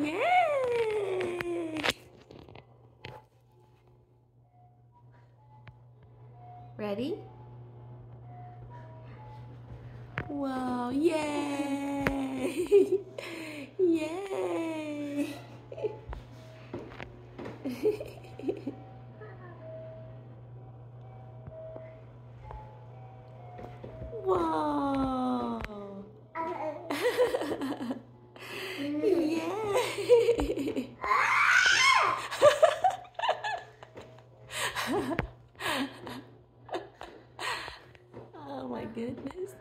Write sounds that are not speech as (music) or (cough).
Yay! Ready? Wow, yay! (laughs) yay! (laughs) wow! (laughs) oh my goodness.